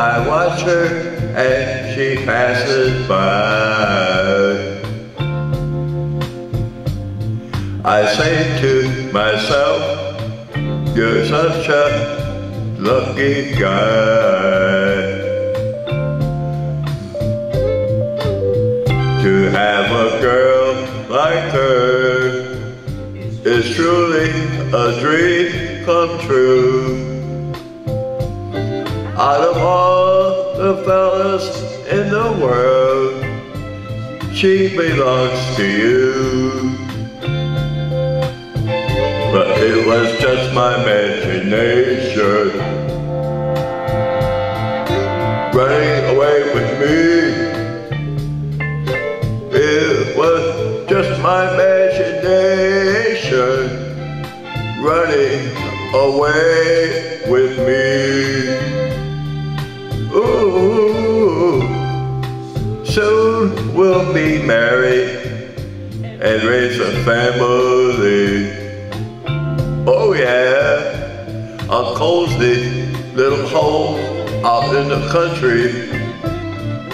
I watch her as she passes by. I say to myself, you're such a lucky guy. To have a girl like her is truly a dream come true. Out of all the fellas in the world, she belongs to you. But it was just my imagination running away with me. It was just my imagination running away a family. Oh yeah, a cozy little home out in the country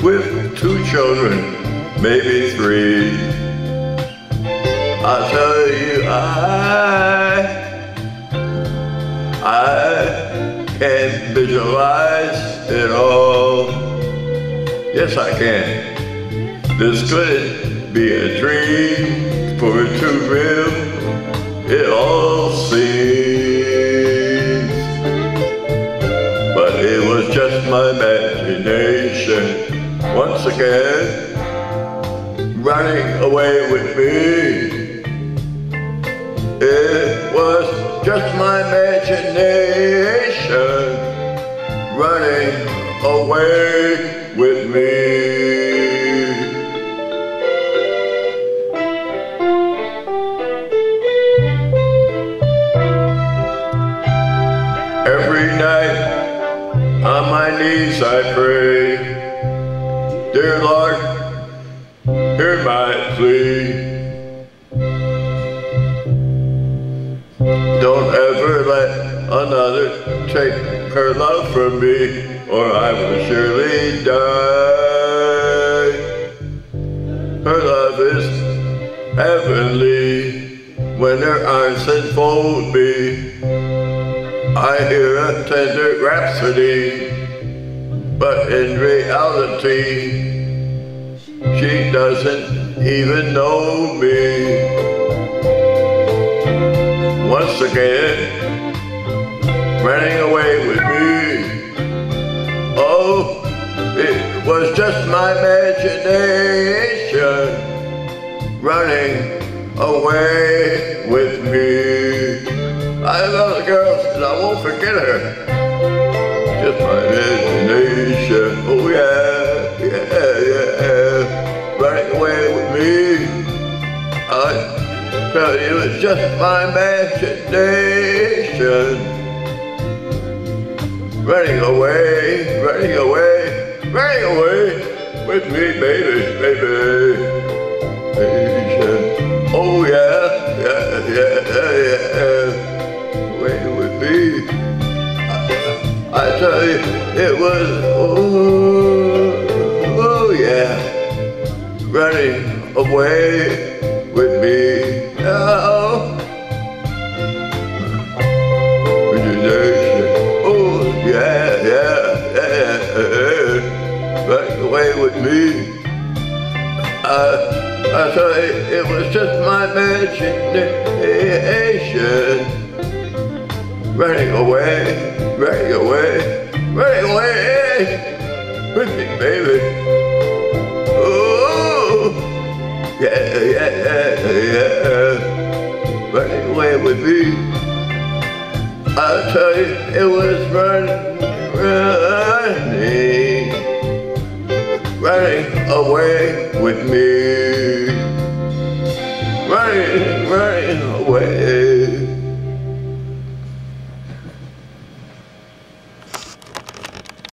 with two children, maybe three. I tell you, I, I can visualize it all. Yes, I can. This couldn't be a dream for too real it all seems. But it was just my imagination once again running away with me. It was just my imagination running away with me. I pray, Dear Lord, hear my plea. Don't ever let another take her love from me, or I will surely die. Her love is heavenly when her arms enfold me. I hear a tender rhapsody, but in reality, she doesn't even know me. Once again, running away with me. Oh, it was just my imagination running away with me. I love the girl and I won't forget her. Just my imagination. Oh yeah, yeah, yeah. Running away with me. I tell you, it's just my imagination. Running away, running away, running away with me, baby, baby. Oh yeah, yeah, yeah, yeah, yeah I, tell you, it was, oh, oh yeah, running away with me. Oh, oh yeah, yeah, yeah, yeah, running away with me. I, I tell you, it was just my imagination running away, running away, running away with me, baby. Oh, yeah, yeah, yeah, yeah, running away with me. I'll tell you, it was running, running, running away with me.